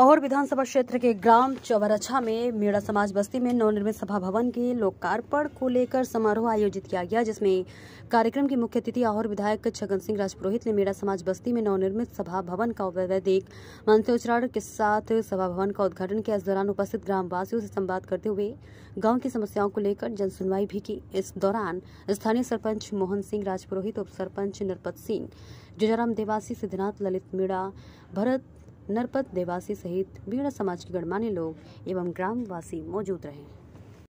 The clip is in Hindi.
लाहौर विधानसभा क्षेत्र के ग्राम चौबरछा में मेड़ा समाज बस्ती में नवनिर्मित सभा भवन के लोकार्पण को लेकर समारोह आयोजित किया गया, जिसमें कार्यक्रम की मुख्य अतिथि लाहौर विधायक छगन सिंह राजपुरोहित ने मेड़ा समाज बस्ती में नवनिर्मित सभा भवन का वैदिक मंत्रोच्चारण के साथ सभा भवन का उद्घाटन किया। इस दौरान उपस्थित ग्रामवासियों से संवाद करते हुए गाँव की समस्याओं को लेकर जन सुनवाई भी की। इस दौरान स्थानीय सरपंच मोहन सिंह राजपुरोहित, उप सरपंच नरपत सिंह, जुजाराम देवासी, सिद्धनाथ ललित मीणा भरत नरपत देवासी सहित बीड़ा समाज के गणमान्य लोग एवं ग्रामवासी मौजूद रहे।